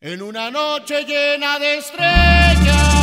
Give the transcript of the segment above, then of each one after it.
En una noche llena de estrellas,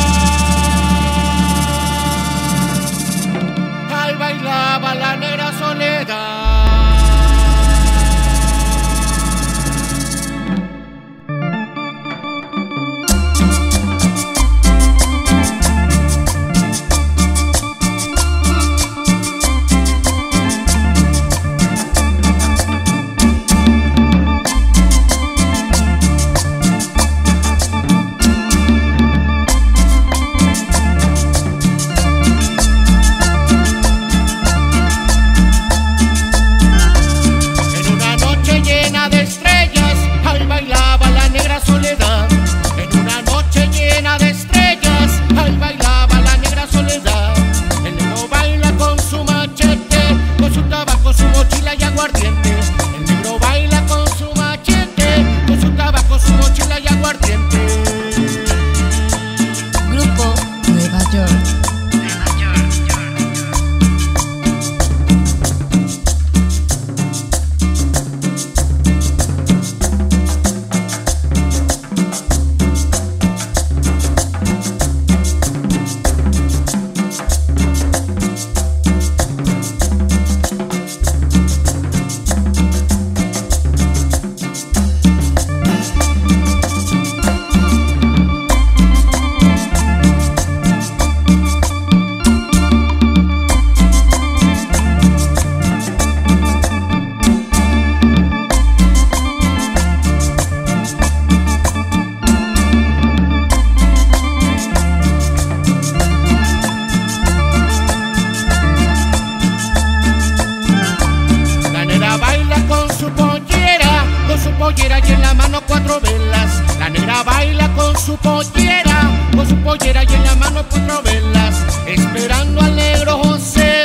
su pollera, con su pollera y en la mano cuatro velas, esperando al negro José,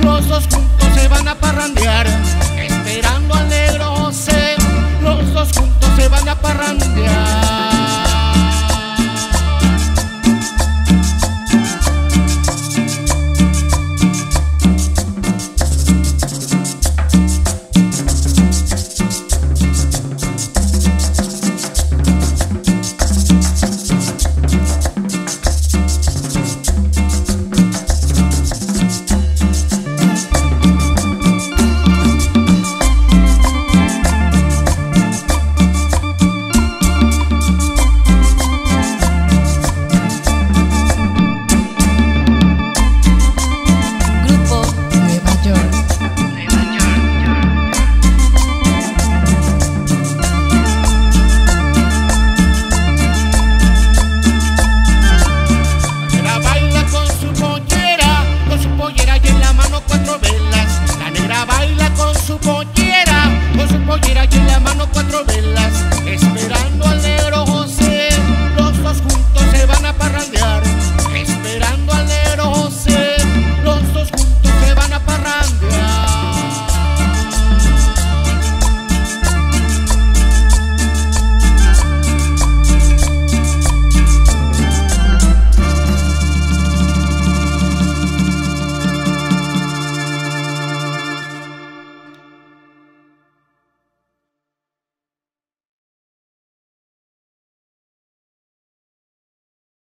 los dos juntos se van a parrandear, esperando al negro José, los dos juntos se van a parrandear.